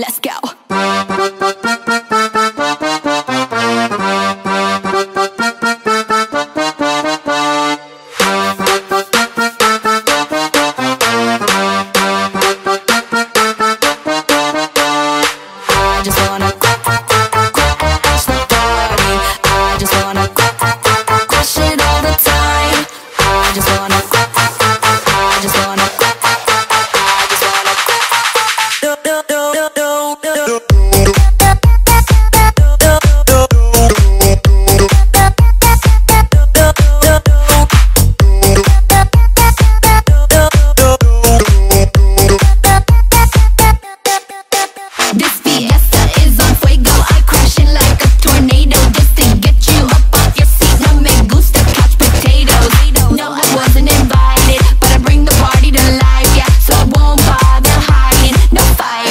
Let's go.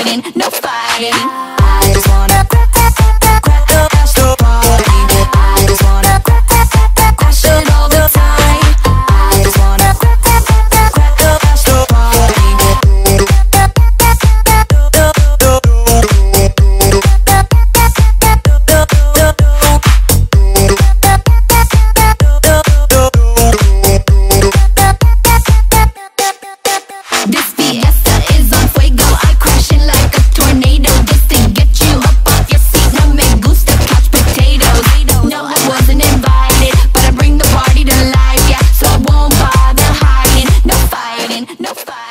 fighting, no fighting. No fight.